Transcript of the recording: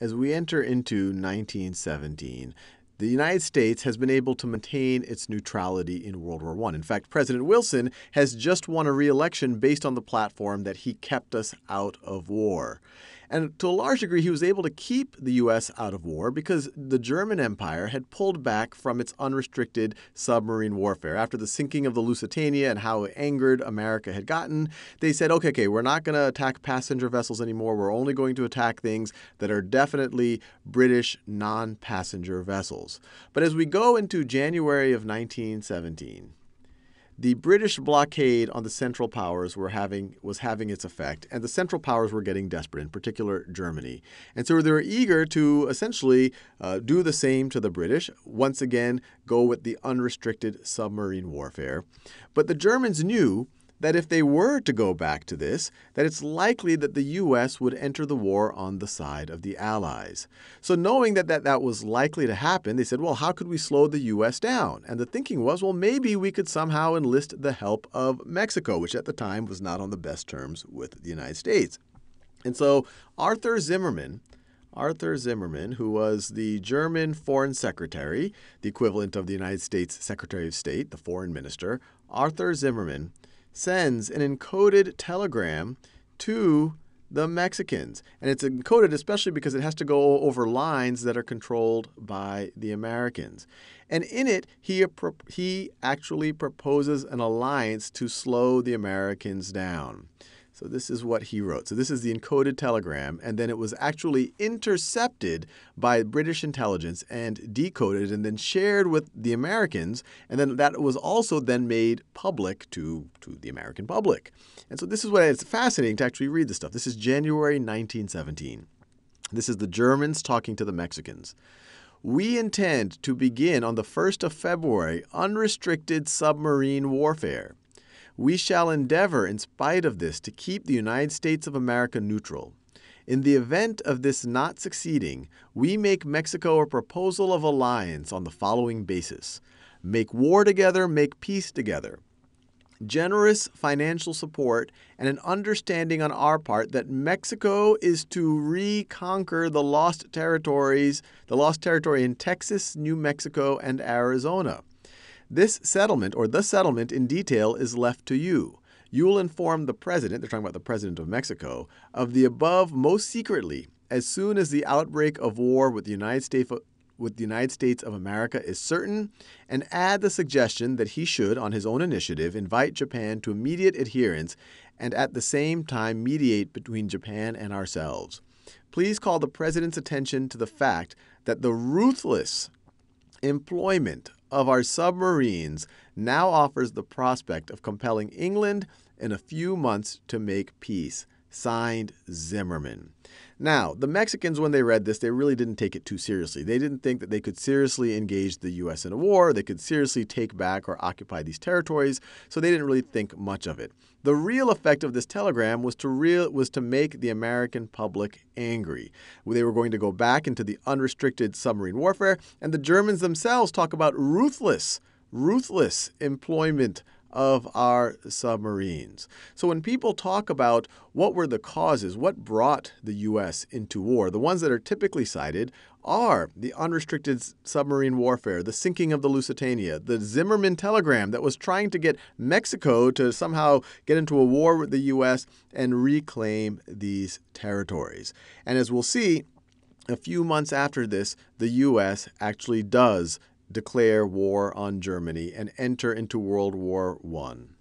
as we enter into 1917, the United States has been able to maintain its neutrality in World War I. In fact, President Wilson has just won a re election based on the platform that he kept us out of war. And to a large degree, he was able to keep the U.S. out of war because the German Empire had pulled back from its unrestricted submarine warfare. After the sinking of the Lusitania and how angered America had gotten, they said, okay, okay, we're not going to attack passenger vessels anymore. We're only going to attack things that are definitely British non passenger vessels. But as we go into January of 1917, the British blockade on the Central Powers were having was having its effect, and the Central Powers were getting desperate, in particular Germany. And so they were eager to essentially uh, do the same to the British. Once again, go with the unrestricted submarine warfare. But the Germans knew that if they were to go back to this, that it's likely that the US would enter the war on the side of the Allies. So knowing that that, that was likely to happen, they said, well, how could we slow the US down? And the thinking was, well, maybe we could somehow enlist the help of Mexico, which at the time was not on the best terms with the United States. And so Arthur Zimmermann, Arthur Zimmermann, who was the German foreign secretary, the equivalent of the United States Secretary of State, the foreign minister, Arthur Zimmermann sends an encoded telegram to the Mexicans. And it's encoded especially because it has to go over lines that are controlled by the Americans. And in it, he, he actually proposes an alliance to slow the Americans down. So this is what he wrote. So this is the encoded telegram, and then it was actually intercepted by British intelligence and decoded and then shared with the Americans, and then that was also then made public to, to the American public. And so this is what it's fascinating to actually read this stuff. This is January 1917. This is the Germans talking to the Mexicans. We intend to begin on the 1st of February unrestricted submarine warfare. We shall endeavor, in spite of this, to keep the United States of America neutral. In the event of this not succeeding, we make Mexico a proposal of alliance on the following basis make war together, make peace together. Generous financial support and an understanding on our part that Mexico is to reconquer the lost territories, the lost territory in Texas, New Mexico, and Arizona. This settlement, or the settlement in detail, is left to you. You will inform the president, they're talking about the president of Mexico, of the above most secretly as soon as the outbreak of war with the United States with the United States of America is certain, and add the suggestion that he should, on his own initiative, invite Japan to immediate adherence and at the same time mediate between Japan and ourselves. Please call the President's attention to the fact that the ruthless employment of our submarines now offers the prospect of compelling England in a few months to make peace. Signed, Zimmermann. Now, the Mexicans, when they read this, they really didn't take it too seriously. They didn't think that they could seriously engage the U.S. in a war, they could seriously take back or occupy these territories, so they didn't really think much of it. The real effect of this telegram was to real was to make the American public angry. They were going to go back into the unrestricted submarine warfare, and the Germans themselves talk about ruthless, ruthless employment of our submarines. So when people talk about what were the causes, what brought the U.S. into war, the ones that are typically cited are the unrestricted submarine warfare, the sinking of the Lusitania, the Zimmermann telegram that was trying to get Mexico to somehow get into a war with the U.S. and reclaim these territories. And as we'll see, a few months after this, the U.S. actually does declare war on Germany and enter into World War I.